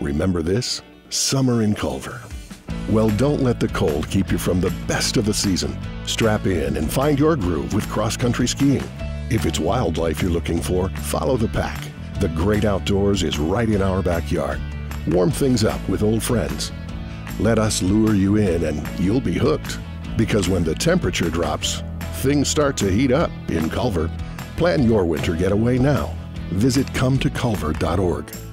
Remember this? Summer in Culver. Well, don't let the cold keep you from the best of the season. Strap in and find your groove with cross country skiing. If it's wildlife you're looking for, follow the pack. The great outdoors is right in our backyard. Warm things up with old friends. Let us lure you in and you'll be hooked. Because when the temperature drops, things start to heat up in Culver. Plan your winter getaway now. Visit cometoculver.org.